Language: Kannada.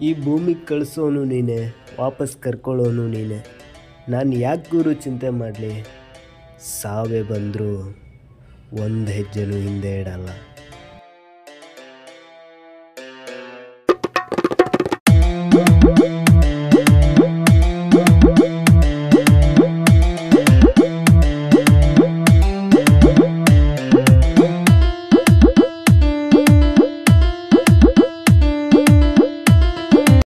ಈ ಭೂಮಿಗೆ ಕಳಿಸೋನು ನೀನೆ, ವಾಪಸ್ ಕರ್ಕೊಳ್ಳೋನು ನೀನೆ. ನಾನು ಯಾಕೆ ಗುರು ಚಿಂತೆ ಮಾಡಲಿ? ಸಾವೇ ಬಂದರೂ, ಒಂದು ಹೆಜ್ಜೆನೂ ಹಿಂದೆ ಇಡಲ್ಲ.